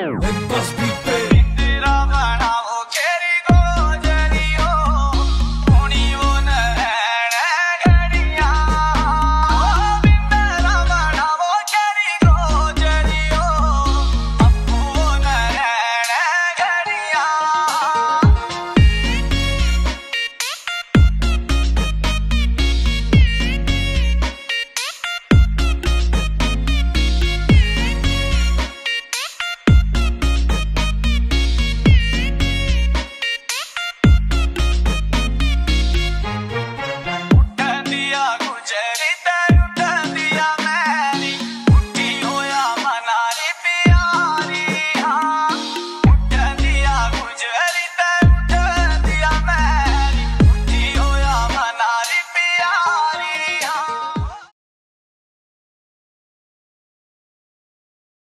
It must be